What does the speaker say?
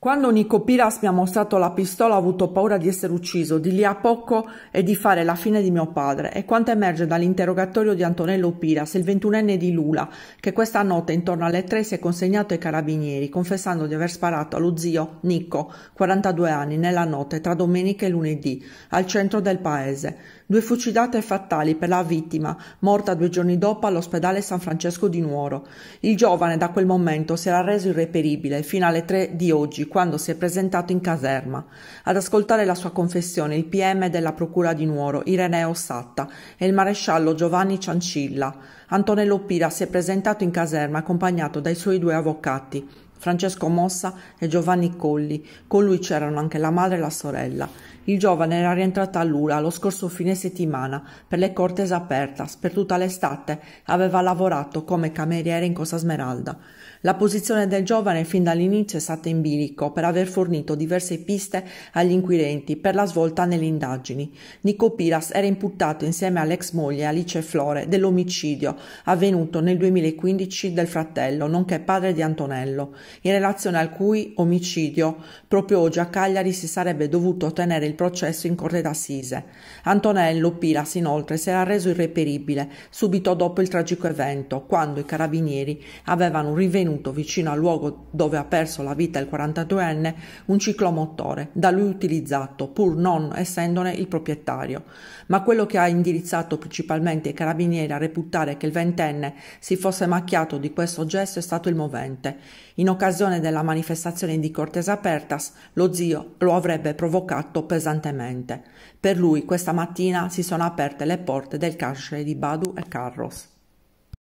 Quando Nico Piras mi ha mostrato la pistola ho avuto paura di essere ucciso, di lì a poco e di fare la fine di mio padre. E quanto emerge dall'interrogatorio di Antonello Piras, il ventunenne di Lula, che questa notte intorno alle tre si è consegnato ai carabinieri, confessando di aver sparato allo zio Nico, 42 anni, nella notte tra domenica e lunedì, al centro del paese. Due fucilate fatali per la vittima, morta due giorni dopo all'ospedale San Francesco di Nuoro. Il giovane da quel momento si era reso irreperibile fino alle tre di oggi, quando si è presentato in caserma. Ad ascoltare la sua confessione il PM della Procura di Nuoro, Ireneo Satta, e il maresciallo Giovanni Ciancilla. Antonello Pira si è presentato in caserma accompagnato dai suoi due avvocati, Francesco Mossa e Giovanni Colli. Con lui c'erano anche la madre e la sorella. Il giovane era rientrato a Lula lo scorso fine settimana per le Cortes Apertas. Per tutta l'estate aveva lavorato come cameriere in Cosa Smeralda. La posizione del giovane fin dall'inizio è stata in bilico per aver fornito diverse piste agli inquirenti per la svolta nelle indagini. Nico Piras era imputato insieme all'ex moglie Alice Flore dell'omicidio avvenuto nel 2015 del fratello, nonché padre di Antonello in relazione al cui omicidio proprio oggi a Cagliari si sarebbe dovuto tenere il processo in corte d'assise. Antonello Piras inoltre si era reso irreperibile subito dopo il tragico evento, quando i carabinieri avevano rinvenuto vicino al luogo dove ha perso la vita il 42enne un ciclomotore da lui utilizzato pur non essendone il proprietario. Ma quello che ha indirizzato principalmente i carabinieri a reputare che il ventenne si fosse macchiato di questo gesto è stato il movente. In occasione della manifestazione di Cortes Apertas, lo zio lo avrebbe provocato pesantemente. Per lui questa mattina si sono aperte le porte del carcere di Badu e Carros.